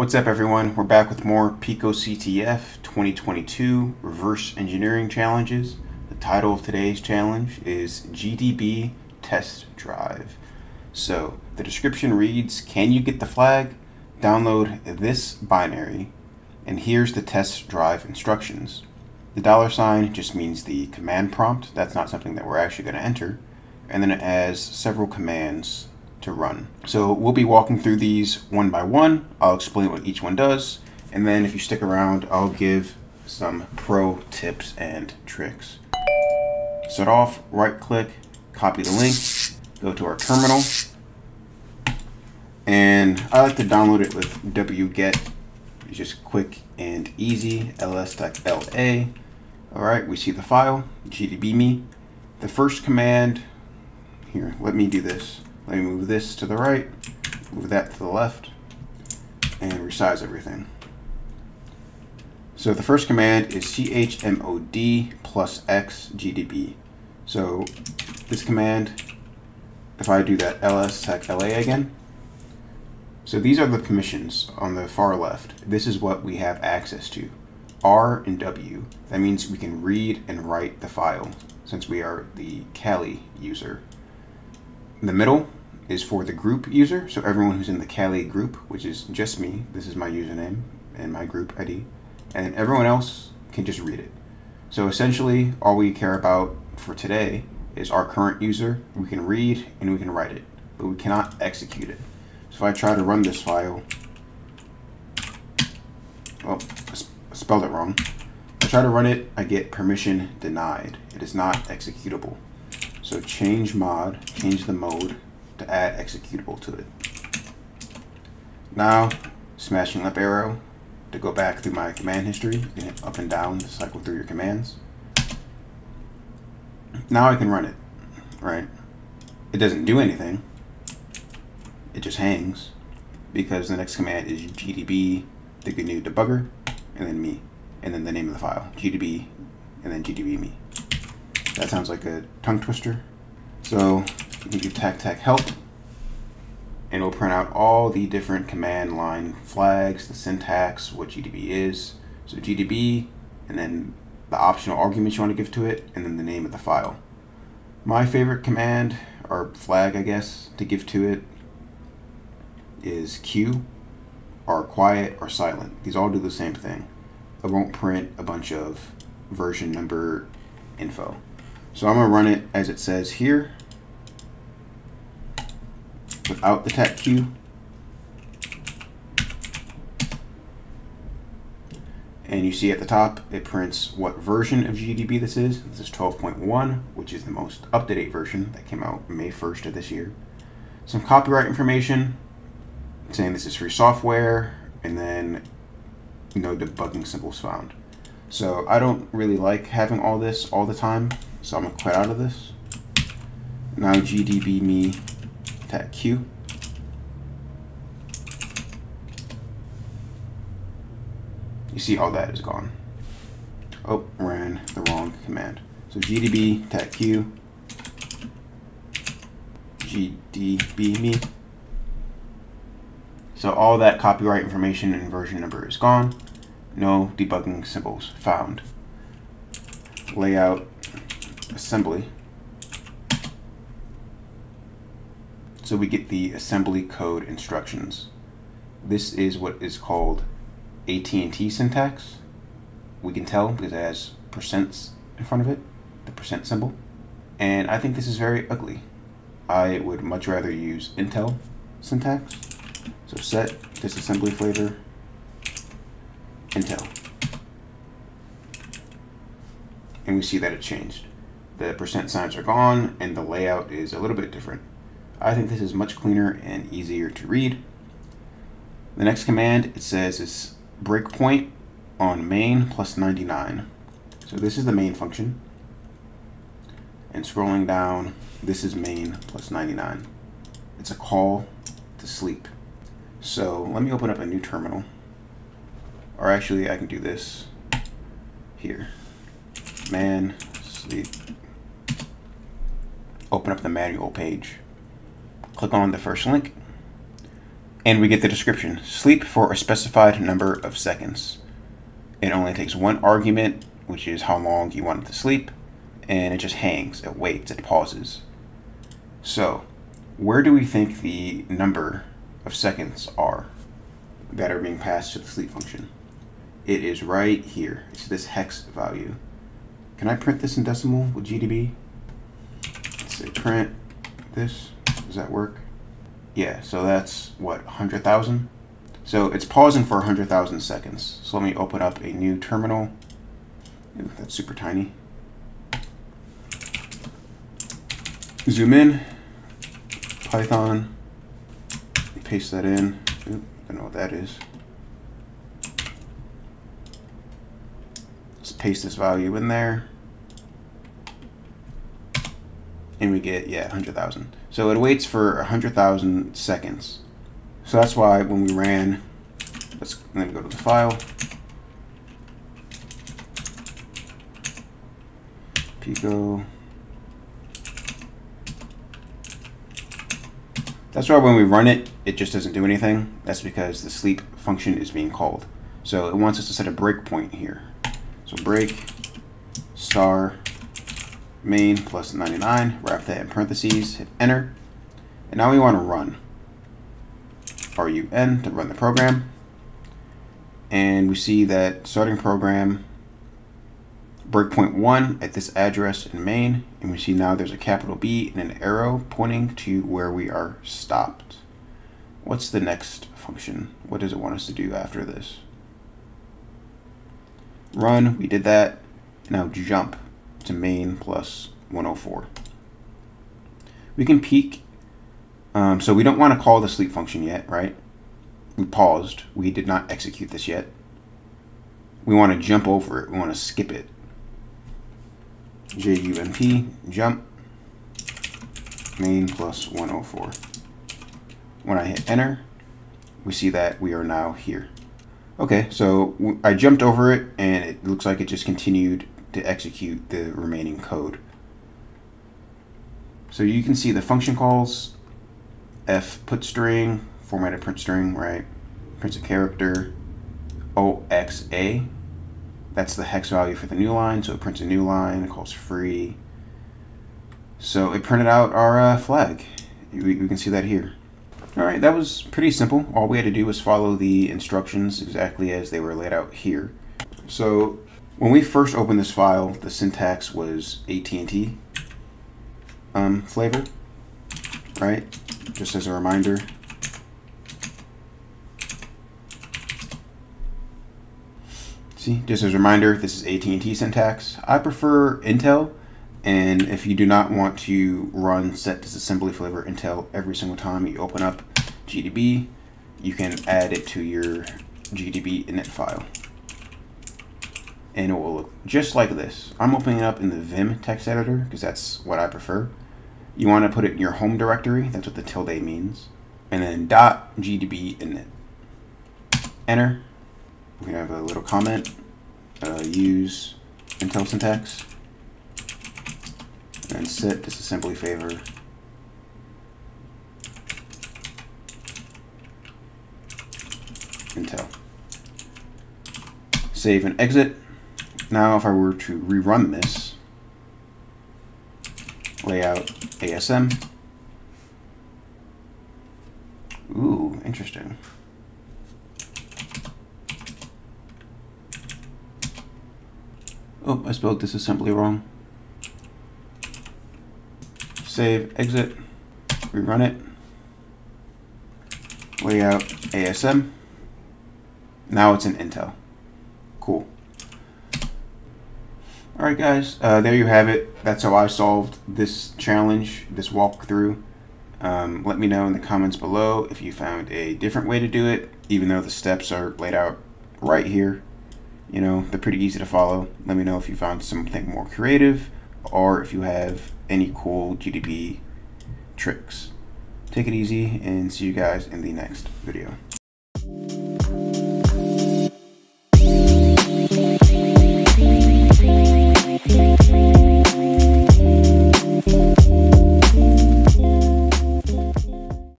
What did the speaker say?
What's up everyone? We're back with more Pico CTF 2022 Reverse Engineering Challenges. The title of today's challenge is GDB Test Drive. So the description reads, can you get the flag? Download this binary and here's the test drive instructions. The dollar sign just means the command prompt. That's not something that we're actually going to enter. And then it has several commands to run. So we'll be walking through these one by one. I'll explain what each one does. And then if you stick around, I'll give some pro tips and tricks. Start off, right click, copy the link, go to our terminal. And I like to download it with wget. It's just quick and easy, ls.la. All right, we see the file, gdb The first command, here, let me do this. Let me move this to the right, move that to the left, and resize everything. So the first command is chmod plus x gdb. So this command, if I do that ls tech la again, so these are the permissions on the far left. This is what we have access to. R and W, that means we can read and write the file since we are the Kali user. In the middle is for the group user, so everyone who's in the Kali group, which is just me, this is my username and my group ID, and everyone else can just read it. So essentially, all we care about for today is our current user. We can read and we can write it, but we cannot execute it. So if I try to run this file, oh, I spelled it wrong. I try to run it, I get permission denied. It is not executable. So change mod, change the mode to add executable to it. Now, smashing up arrow to go back through my command history. Can hit up and down to cycle through your commands. Now I can run it, right? It doesn't do anything. It just hangs because the next command is gdb, the GNU debugger, and then me, and then the name of the file, gdb, and then gdb me. That sounds like a tongue twister. So you can do tac tac help, and it'll print out all the different command line flags, the syntax, what GDB is. So GDB, and then the optional arguments you want to give to it, and then the name of the file. My favorite command, or flag I guess, to give to it is Q, or quiet, or silent. These all do the same thing. It won't print a bunch of version number info. So I'm going to run it as it says here without the tech queue. And you see at the top, it prints what version of GDB this is. This is 12.1, which is the most up-to-date version that came out May 1st of this year. Some copyright information saying this is free software, and then no debugging symbols found. So I don't really like having all this all the time, so I'm gonna quit out of this. Now GDB me tech Q. You see all that is gone. Oh, ran the wrong command. So GDB tech Q, GDB me. So all that copyright information and version number is gone. No debugging symbols found. Layout assembly. So we get the assembly code instructions. This is what is called AT&T syntax. We can tell because it has percents in front of it, the percent symbol. And I think this is very ugly. I would much rather use Intel syntax. So set disassembly flavor Intel. And we see that it changed. The percent signs are gone and the layout is a little bit different. I think this is much cleaner and easier to read. The next command, it says is breakpoint on main plus 99. So this is the main function. And scrolling down, this is main plus 99. It's a call to sleep. So let me open up a new terminal. Or actually, I can do this here. Man, sleep. Open up the manual page click on the first link, And we get the description. Sleep for a specified number of seconds. It only takes one argument, which is how long you want it to sleep, and it just hangs, it waits, it pauses. So, where do we think the number of seconds are that are being passed to the sleep function? It is right here. It's this hex value. Can I print this in decimal with GDB? Let's say print this. Does that work? Yeah, so that's what, 100,000? So it's pausing for 100,000 seconds. So let me open up a new terminal. Ooh, that's super tiny. Zoom in, Python, paste that in. I don't know what that is. Let's paste this value in there. And we get, yeah, 100,000. So it waits for 100,000 seconds. So that's why when we ran, let's let me go to the file. Pico. That's why when we run it, it just doesn't do anything. That's because the sleep function is being called. So it wants us to set a breakpoint here. So break star main plus 99, wrap that in parentheses, hit enter. And now we want to run. RUN to run the program. And we see that starting program breakpoint 1 at this address in main. And we see now there's a capital B and an arrow pointing to where we are stopped. What's the next function? What does it want us to do after this? Run, we did that. Now jump to main plus 104. We can peek um, so we don't want to call the sleep function yet, right? We paused. We did not execute this yet. We want to jump over it. We want to skip it. J-U-M-P, jump, main plus 104. When I hit enter, we see that we are now here. Okay, so I jumped over it and it looks like it just continued to execute the remaining code. So you can see the function calls f put string, formatted print string, right? Prints a character, OXA. That's the hex value for the new line, so it prints a new line, it calls free. So it printed out our uh, flag. We, we can see that here. All right, that was pretty simple. All we had to do was follow the instructions exactly as they were laid out here. So when we first opened this file, the syntax was AT&T um, flavor, right? just as a reminder. See, just as a reminder, this is AT&T syntax. I prefer Intel, and if you do not want to run set disassembly flavor Intel every single time you open up GDB, you can add it to your GDB init file. And it will look just like this. I'm opening it up in the Vim text editor because that's what I prefer. You want to put it in your home directory. That's what the tilde means. And then dot gdb init. Enter. We can have a little comment. Uh, use Intel syntax. And set disassembly favor. Intel. Save and exit. Now if I were to rerun this, layout ASM. Ooh, interesting. Oh, I spelled disassembly wrong. Save, exit, rerun it. Layout ASM. Now it's in Intel. Cool. Alright guys, uh, there you have it. That's how I solved this challenge, this walkthrough. Um, let me know in the comments below if you found a different way to do it, even though the steps are laid out right here. You know, they're pretty easy to follow. Let me know if you found something more creative or if you have any cool GDB tricks. Take it easy and see you guys in the next video.